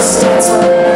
distance.